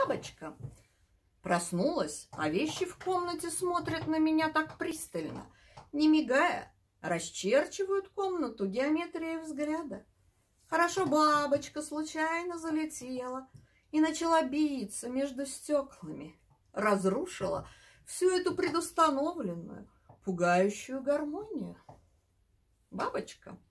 бабочка. Проснулась, а вещи в комнате смотрят на меня так пристально, не мигая, расчерчивают комнату геометрией взгляда. Хорошо бабочка случайно залетела и начала биться между стеклами, разрушила всю эту предустановленную, пугающую гармонию. Бабочка –